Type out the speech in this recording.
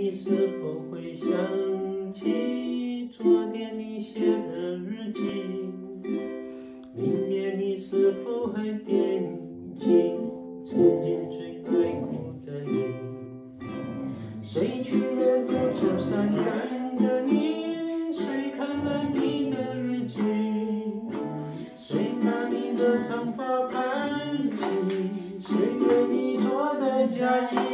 你是否会想起昨天你写的日记？明天你是否还惦记曾经最爱哭的你？谁去了多愁善感的你？谁看了你的日记？谁把你的长发盘起？谁给你做的嫁衣？